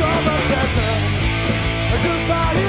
all the better. Goodbye.